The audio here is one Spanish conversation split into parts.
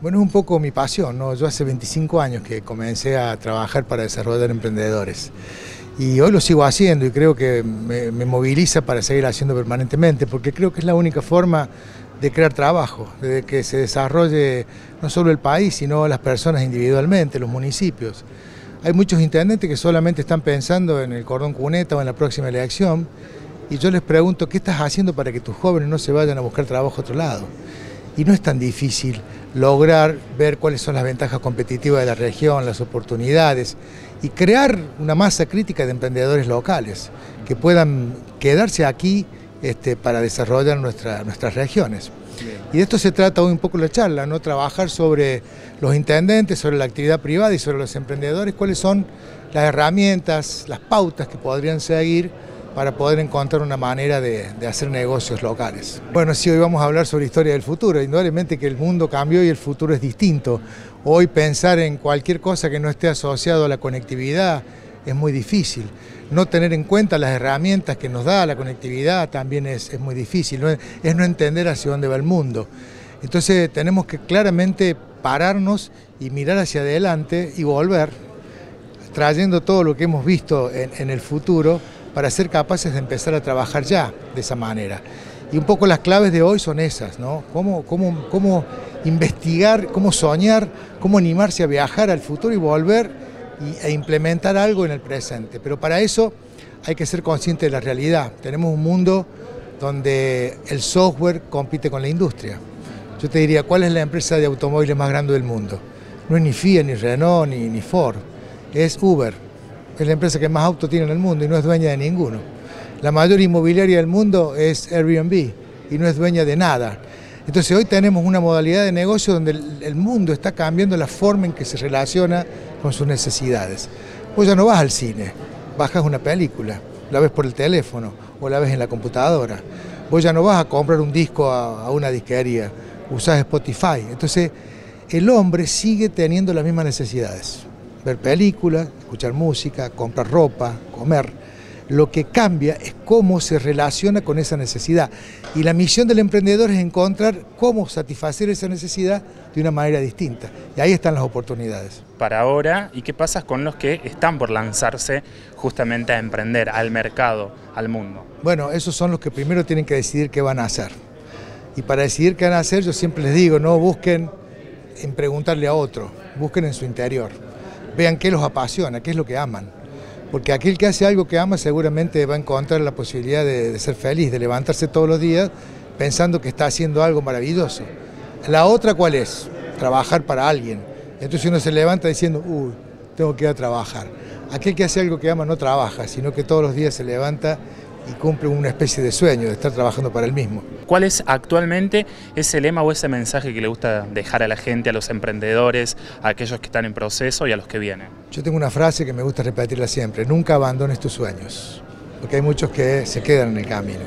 Bueno, es un poco mi pasión, ¿no? Yo hace 25 años que comencé a trabajar para desarrollar emprendedores. Y hoy lo sigo haciendo y creo que me, me moviliza para seguir haciendo permanentemente, porque creo que es la única forma de crear trabajo, de que se desarrolle no solo el país, sino las personas individualmente, los municipios. Hay muchos intendentes que solamente están pensando en el cordón cuneta o en la próxima elección, y yo les pregunto, ¿qué estás haciendo para que tus jóvenes no se vayan a buscar trabajo a otro lado? Y no es tan difícil lograr ver cuáles son las ventajas competitivas de la región, las oportunidades y crear una masa crítica de emprendedores locales que puedan quedarse aquí este, para desarrollar nuestras regiones. Y de esto se trata hoy un poco la charla, ¿no? trabajar sobre los intendentes, sobre la actividad privada y sobre los emprendedores, cuáles son las herramientas, las pautas que podrían seguir para poder encontrar una manera de, hacer negocios locales. Bueno, sí, hoy vamos a hablar sobre historia del futuro. Indudablemente que el mundo cambió y el futuro es distinto. Hoy pensar en cualquier cosa que no esté asociado a la conectividad es muy difícil. No tener en cuenta las herramientas que nos da la conectividad también es, muy difícil. Es no entender hacia dónde va el mundo. Entonces tenemos que claramente pararnos y mirar hacia adelante y volver, trayendo todo lo que hemos visto en el futuro para ser capaces de empezar a trabajar ya de esa manera. Y un poco las claves de hoy son esas, ¿no? Cómo, cómo, cómo investigar, cómo soñar, cómo animarse a viajar al futuro y volver e implementar algo en el presente. Pero para eso hay que ser consciente de la realidad. Tenemos un mundo donde el software compite con la industria. Yo te diría, ¿cuál es la empresa de automóviles más grande del mundo? No es ni Fiat, ni Renault, ni, ni Ford, es Uber es la empresa que más autos tiene en el mundo y no es dueña de ninguno. La mayor inmobiliaria del mundo es Airbnb y no es dueña de nada. Entonces hoy tenemos una modalidad de negocio donde el mundo está cambiando la forma en que se relaciona con sus necesidades. Vos ya no vas al cine, bajas una película, la ves por el teléfono o la ves en la computadora. Vos ya no vas a comprar un disco a, una disquería, usás Spotify. Entonces el hombre sigue teniendo las mismas necesidades ver películas, escuchar música, comprar ropa, comer. Lo que cambia es cómo se relaciona con esa necesidad. Y la misión del emprendedor es encontrar cómo satisfacer esa necesidad de una manera distinta. Y ahí están las oportunidades. Para ahora, ¿y qué pasa con los que están por lanzarse justamente a emprender, al mercado, al mundo? Bueno, esos son los que primero tienen que decidir qué van a hacer. Y para decidir qué van a hacer, yo siempre les digo, no busquen en preguntarle a otro, busquen en su interior vean qué los apasiona, qué es lo que aman. Porque aquel que hace algo que ama seguramente va a encontrar la posibilidad de, ser feliz, de levantarse todos los días pensando que está haciendo algo maravilloso. La otra, ¿cuál es? Trabajar para alguien. Entonces uno se levanta diciendo, uy, tengo que ir a trabajar. Aquel que hace algo que ama no trabaja, sino que todos los días se levanta y cumple una especie de sueño de estar trabajando para el mismo. ¿Cuál es actualmente ese lema o ese mensaje que le gusta dejar a la gente, a los emprendedores, a aquellos que están en proceso y a los que vienen? Yo tengo una frase que me gusta repetirla siempre, nunca abandones tus sueños, porque hay muchos que se quedan en el camino.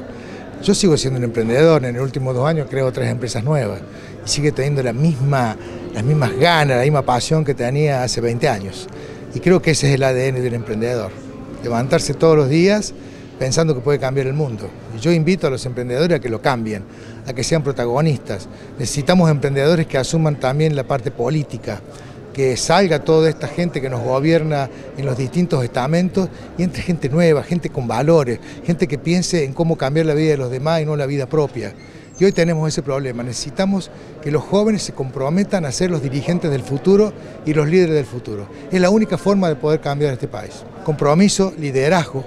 Yo sigo siendo un emprendedor, en el último dos años creo tres empresas nuevas y sigue teniendo la misma, las mismas ganas, la misma pasión que tenía hace 20 años. Y creo que ese es el ADN del emprendedor, levantarse todos los días pensando que puede cambiar el mundo. Y yo invito a los emprendedores a que lo cambien, a que sean protagonistas. Necesitamos emprendedores que asuman también la parte política, que salga toda esta gente que nos gobierna en los distintos estamentos y entre gente nueva, gente con valores, gente que piense en cómo cambiar la vida de los demás y no la vida propia. Y hoy tenemos ese problema, necesitamos que los jóvenes se comprometan a ser los dirigentes del futuro y los líderes del futuro. Es la única forma de poder cambiar este país. Compromiso, liderazgo,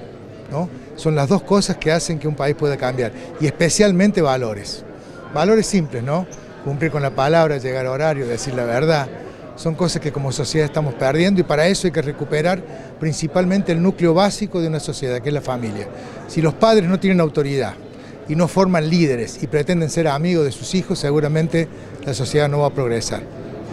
¿no? Son las dos cosas que hacen que un país pueda cambiar, y especialmente valores. Valores simples, ¿no? Cumplir con la palabra, llegar a horario, decir la verdad. Son cosas que como sociedad estamos perdiendo y para eso hay que recuperar principalmente el núcleo básico de una sociedad, que es la familia. Si los padres no tienen autoridad y no forman líderes y pretenden ser amigos de sus hijos, seguramente la sociedad no va a progresar.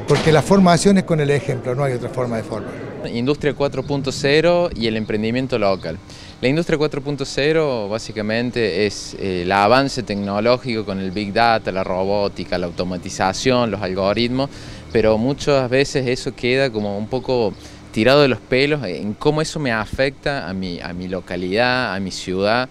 Porque la formación es con el ejemplo, no hay otra forma de formar. Industria 4.0 y el emprendimiento local. La industria 4.0 básicamente es eh, el avance tecnológico con el Big Data, la robótica, la automatización, los algoritmos, pero muchas veces eso queda como un poco tirado de los pelos en cómo eso me afecta a mi, a mi localidad, a mi ciudad.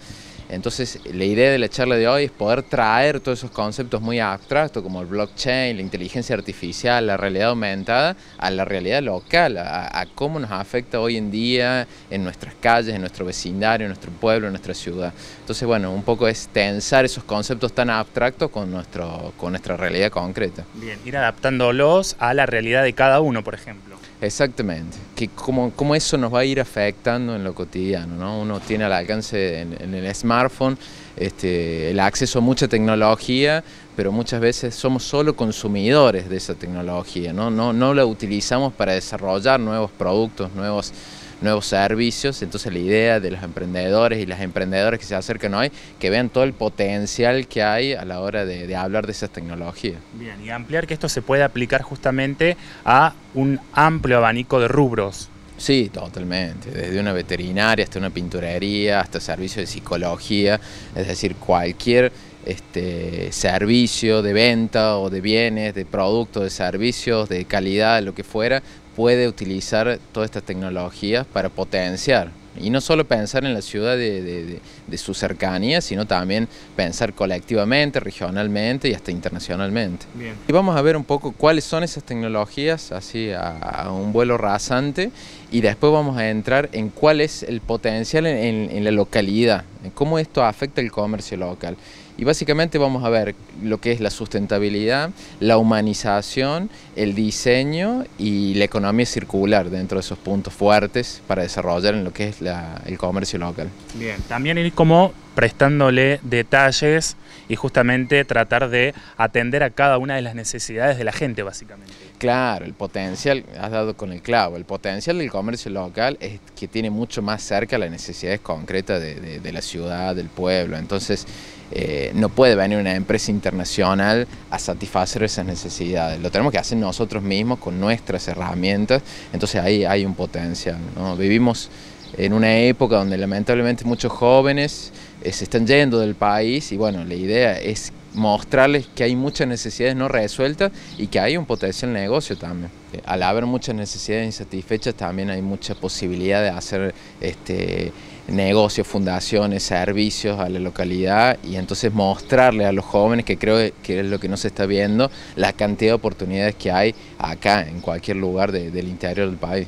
Entonces, la idea de la charla de hoy es poder traer todos esos conceptos muy abstractos como el blockchain, la inteligencia artificial, la realidad aumentada, a la realidad local, a, cómo nos afecta hoy en día en nuestras calles, en nuestro vecindario, en nuestro pueblo, en nuestra ciudad. Entonces, bueno, un poco es tensar esos conceptos tan abstractos con, nuestro, con nuestra realidad concreta. Bien, ir adaptándolos a la realidad de cada uno, por ejemplo. Exactamente, que cómo, cómo, eso nos va a ir afectando en lo cotidiano, ¿no? Uno tiene al alcance en, el smartphone este, el acceso a mucha tecnología, pero muchas veces somos solo consumidores de esa tecnología, ¿no? No, no la utilizamos para desarrollar nuevos productos, nuevos nuevos servicios, entonces la idea de los emprendedores y las emprendedoras que se acercan hoy, que vean todo el potencial que hay a la hora de, hablar de esas tecnologías. Bien, y ampliar que esto se puede aplicar justamente a un amplio abanico de rubros. Sí, totalmente. Desde una veterinaria hasta una pinturería, hasta servicios de psicología, es decir, cualquier este, servicio de venta o de bienes, de productos, de servicios, de calidad, lo que fuera, puede utilizar todas estas tecnologías para potenciar. Y no solo pensar en la ciudad de, su cercanía, sino también pensar colectivamente, regionalmente y hasta internacionalmente. Y vamos a ver un poco cuáles son esas tecnologías, así a, un vuelo rasante, y después vamos a entrar en cuál es el potencial en la localidad, en cómo esto afecta el comercio local. Y básicamente vamos a ver lo que es la sustentabilidad, la humanización, el diseño y la economía circular dentro de esos puntos fuertes para desarrollar en lo que es el comercio local. Bien, también ir como prestándole detalles y justamente tratar de atender a cada una de las necesidades de la gente, básicamente. Claro, el potencial, has dado con el clavo, el potencial del comercio local es que tiene mucho más cerca las necesidades concretas de, la ciudad, del pueblo. Entonces, eh, no puede venir una empresa internacional a satisfacer esas necesidades. Lo tenemos que hacer nosotros mismos con nuestras herramientas. Entonces ahí hay un potencial. Vivimos en una época donde lamentablemente muchos jóvenes se están yendo del país y bueno, la idea es mostrarles que hay muchas necesidades no resueltas y que hay un potencial negocio también. Eh, al haber muchas necesidades insatisfechas también hay mucha posibilidad de hacer este, negocios, fundaciones, servicios a la localidad y entonces mostrarle a los jóvenes, que creo que es lo que no se está viendo, la cantidad de oportunidades que hay acá en cualquier lugar del interior del país.